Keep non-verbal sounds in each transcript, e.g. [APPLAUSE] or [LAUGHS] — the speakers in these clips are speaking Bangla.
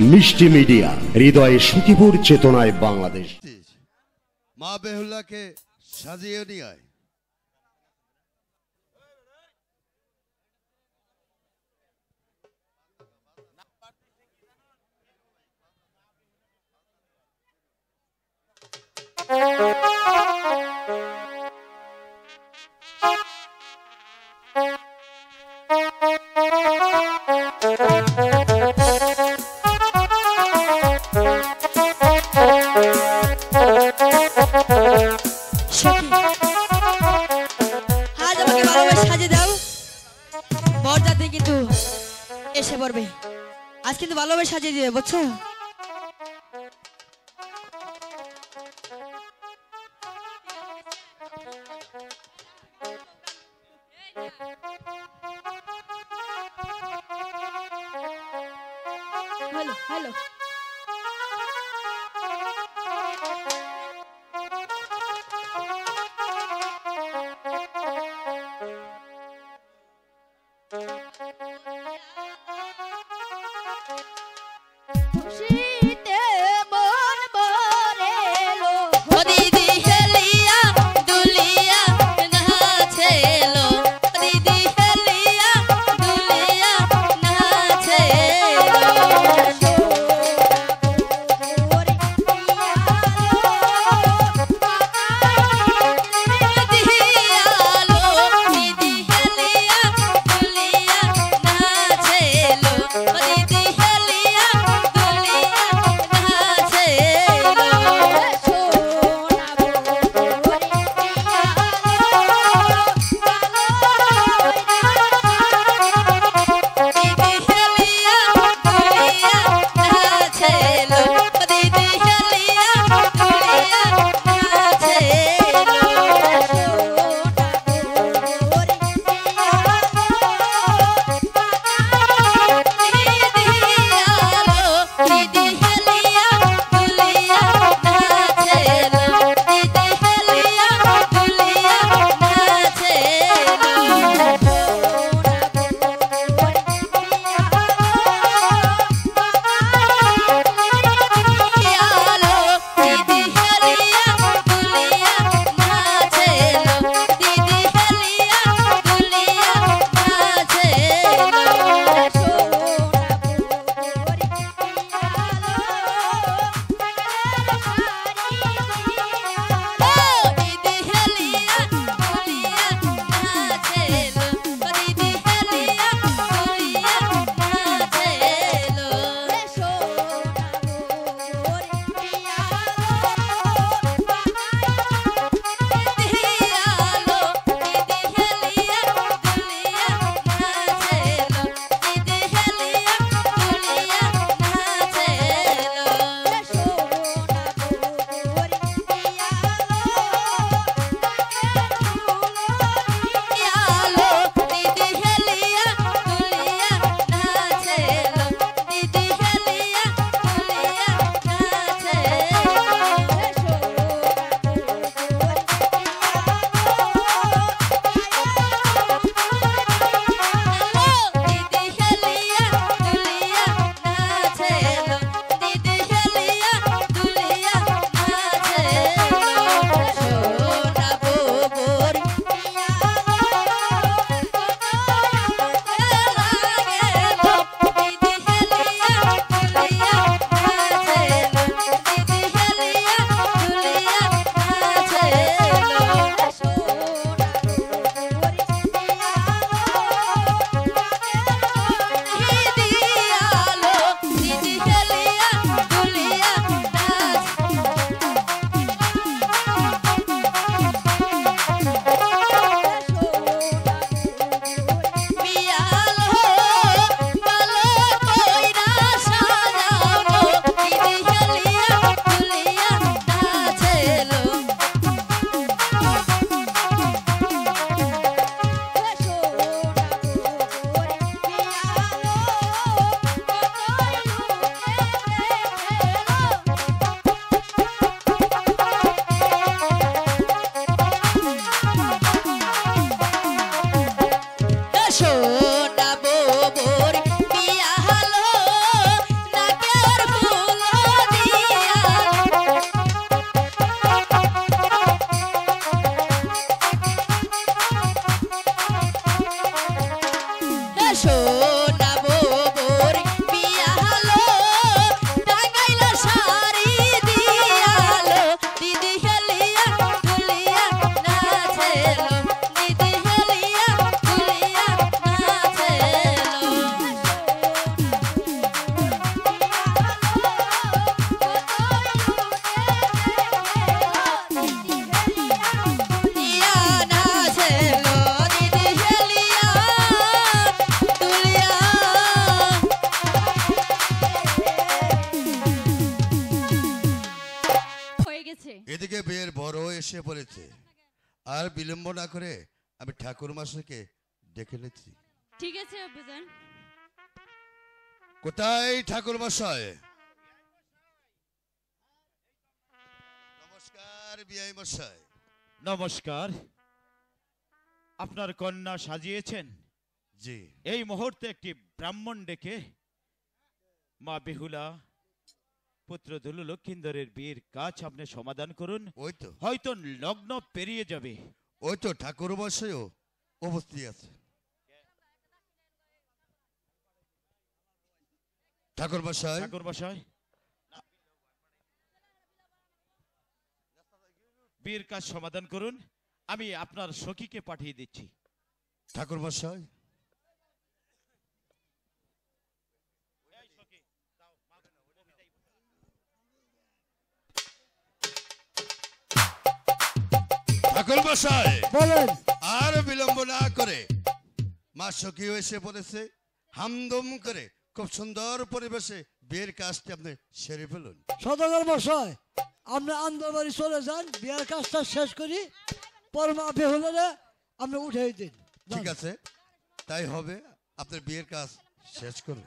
মিষ্টি মিডিয়া হৃদয়ে সুখীপুর চেতনায় বাংলাদেশ। মা বেহুল্লাকে সাজিয়ে নিয়ে আয় সখী আজ কিন্তু ভালোভাবে সাজিয়ে দিবে বুঝছ? Hello hello. খুশিতে পড়েছে আর বিলম্ব না করে আমি ঠাকুর মাসকে ডেকে নিচ্ছি। ঠিক আছে আব্বাজান কোথায় ঠাকুর মশাই নমস্কার বিআই মশাই নমস্কার। আপনার কন্যা সাজিয়েছেন? জি। এই মুহূর্তে একটি ব্রাহ্মণ ডেকে মা বেহুলা পুত্র ধুলু লক্ষিন্দরের বিয়ের কাজ আপনি সমাধান করুন। ওই তো। হয়তো লগ্ন পেরিয়ে যাবে। ওই তো ঠাকুর মশাইও উপস্থিত আছে। ঠাকুর মশাই ঠাকুর মশাই বিয়ের কাজ সমাধান করুন। আমি আপনার সখীকে পাঠিয়ে দিচ্ছি। ঠাকুর মশাই ঠাকুর মশাই। বলেন। আর বিলম্ব না করে মা সখীও এসে পড়েছে হামদম করে খুব সুন্দর পরিবেশে বিয়ের কাজটি আপনি সেরে ফেলুন। সদাগর মশাই আপনি আন্দরবাড়ি চলে যান বিয়ের কাজটা শেষ করি পরমা হলে আপনি উঠে দিন। ঠিক আছে তাই হবে আপনার বিয়ের কাজ শেষ করুন।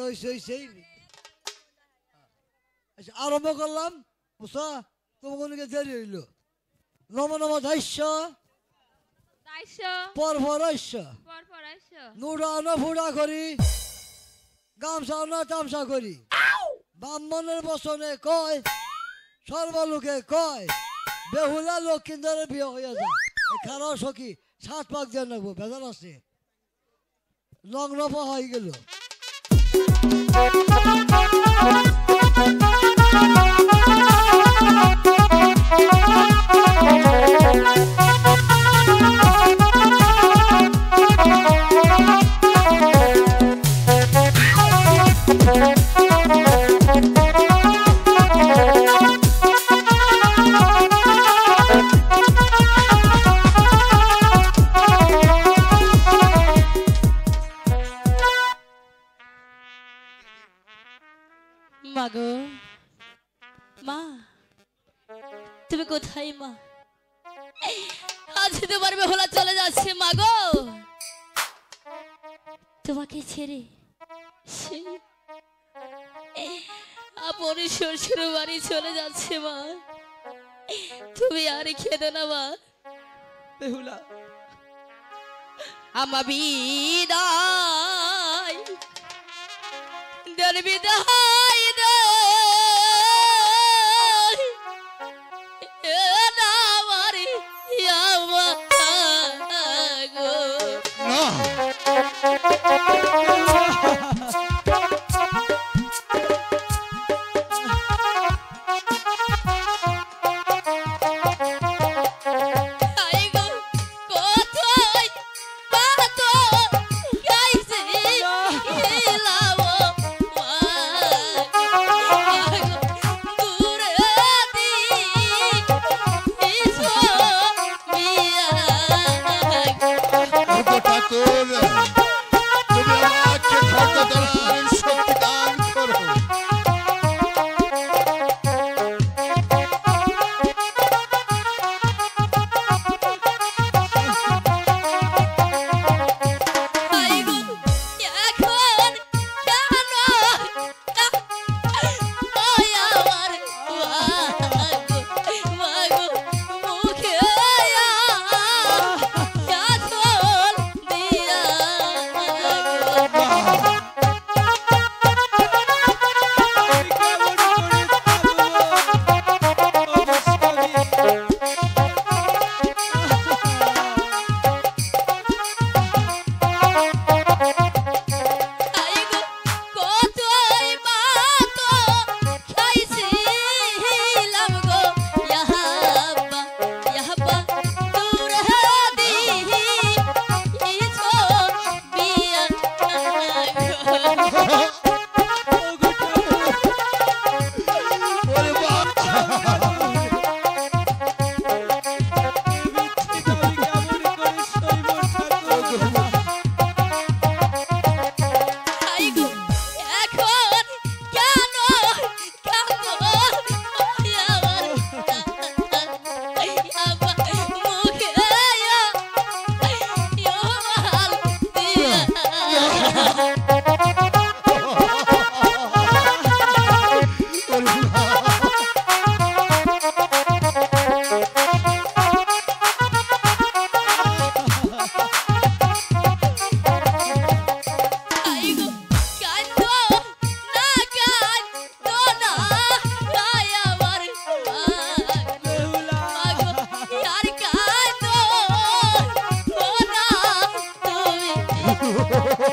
হয়েছে আচ্ছা আরম্ভ করলাম বুঝা তোমাকে দেরি হইল। নম নম ধাইস্য তাইশো পরভরস্য পর পর আইসো নুরা ন ফুড়া করি। গামছা না তামসা করি। ব্রাহ্মণের বচনে কয় সর্বলোকে কয় বেহুলা লক্ষিন্দরের বিয়ে হয়ে যায় এখানেও সখী সাত পাক দিয়ে নেব বেজার আছে। লগ্ন হয়ে গেল। কোথায় মা? আজ তোমার বেহলা চলে যাচ্ছে মা গো। তোমাকে ছেড়ে সেই আপনি শ্বশুর বাড়ি চলে যাচ্ছে মা। তুমি আর খেদো না মা। বেহুলা আমা বিদায়। দর বিদায় দে Oh, [LAUGHS]